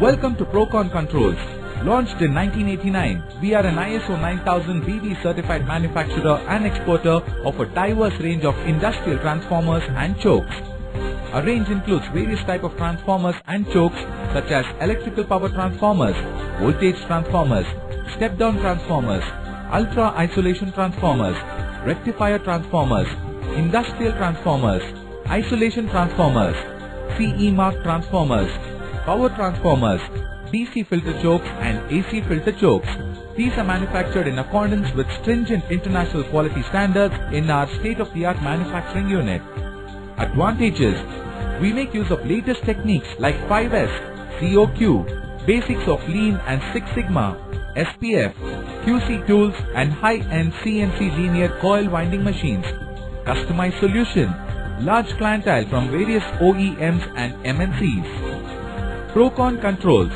Welcome to Procon Controls. Launched in 1989, we are an ISO 9000 BV certified manufacturer and exporter of a diverse range of industrial transformers and chokes. Our range includes various type of transformers and chokes such as electrical power transformers, voltage transformers, step-down transformers, ultra isolation transformers, rectifier transformers, industrial transformers, isolation transformers, CE mark transformers, power transformers, DC filter chokes and AC filter chokes. These are manufactured in accordance with stringent international quality standards in our state-of-the-art manufacturing unit. Advantages We make use of latest techniques like 5S, COQ, basics of Lean and Six Sigma, SPF, QC tools and high-end CNC linear coil winding machines. Customized solution, large clientele from various OEMs and MNCs. Procon Controls,